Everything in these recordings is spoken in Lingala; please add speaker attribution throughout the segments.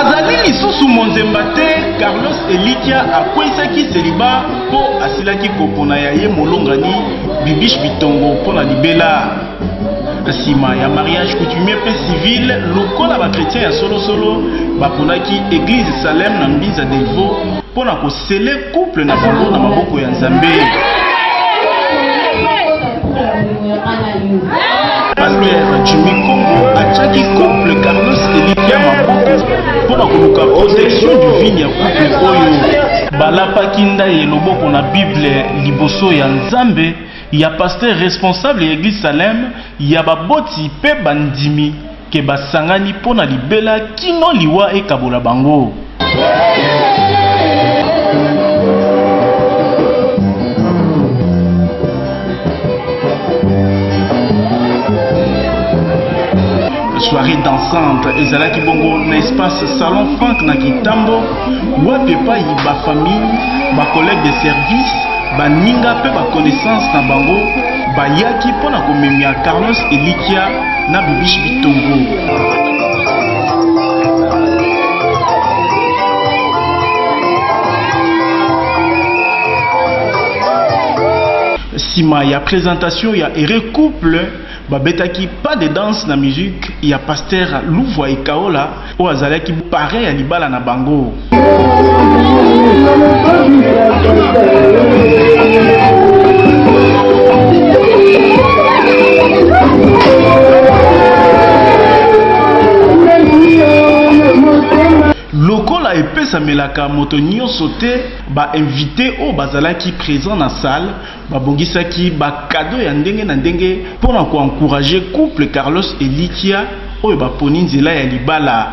Speaker 1: azali lisusu monzemba te carlos elikia akweisaki seliba mpo asilaki kopona ya ye molongani bibish bitongo mpo na libela nsima ya mariage coutumier mpe civil lokola bakretien ya solosolo baponaki eglise salem na mbinza delvaux mpo na kosele couple na bango na maboko ya nzambe pasteur jimi kongo atyaki couple carlos elikia maboko mpo na koluka protection divine ya couple oyo balapaki ndai loboko na bible liboso ya nzambe ya pasteur responsable ya eglise salem ya baboti mpe bandimi Ke basangani mpo na libela kino liwa ekabola bango. soirée dansante ezalaki bongo na espace salon frank na kitambo wapi epai bafamille bacollègue de service baninga mpe baconnaissance na bango bayaki mpo na komemya carlos elikia na bibishi bitongo nsima ya présentation ya ere couple babetaki pas de danse na musique ya pasteur luvua ekaola oyo azalaki parrain ya libala na bango. lokola epesamelaka moto nyonso te bainvite oyo bazalaki présent na salle Babongisaki bakado ya ndenge na ndenge mpo na koankuraje couple Carlos Elikia oyo baponi nzela ya libala.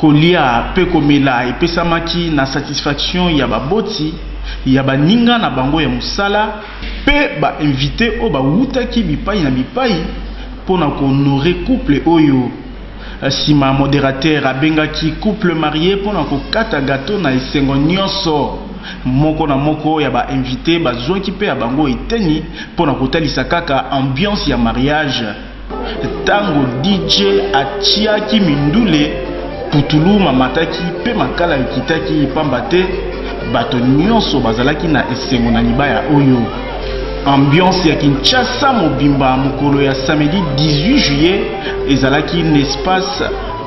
Speaker 1: Kolya mpe komela epesamaki na satisfaction ya baboti, ya baninga na bango ya mosala mpe ba invites oyo bawutaki bipayi na bipayi mpo na ko honorer couple oyo. Sima moderateur abengaki couple marie mpo na kokata gateau na esengo nionso. Moko na moko ya ba invites bazwaki mpe ya bango eteni mpo na kotalisa kaka ambiance ya mariage. Ntango DJ atiaki mindule, putulu mamataki mpe makala ekitaki mpamba te bato nyonso bazalaki na esengo na libaya oyo. Ambiance ya Kinshasa mobimba mokolo ya samedi 18 juillet ezalaki na espace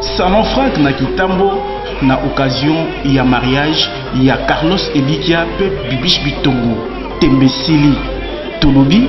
Speaker 1: Salon Frank na Kitambo na occasion ya mariage ya Carlos Ebikia mpe Bibiche Bitongo. Tembesili tolobi